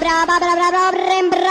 bra bra bra bra